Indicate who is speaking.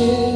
Speaker 1: care.